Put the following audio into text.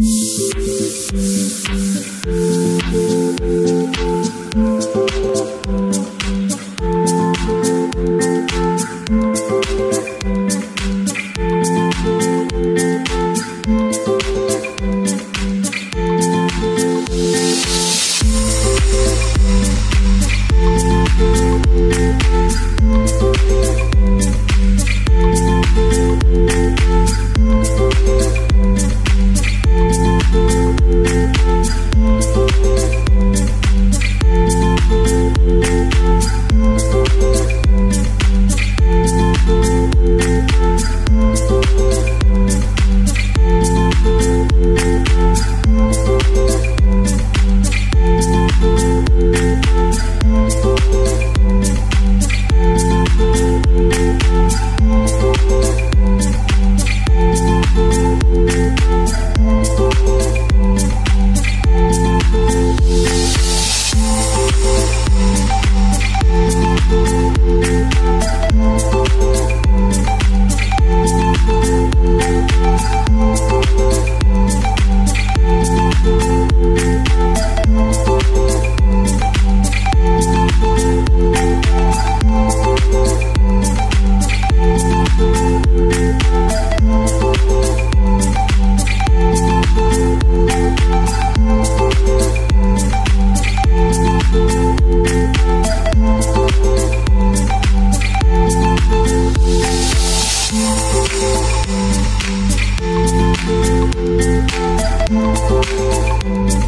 Thank you. Thank.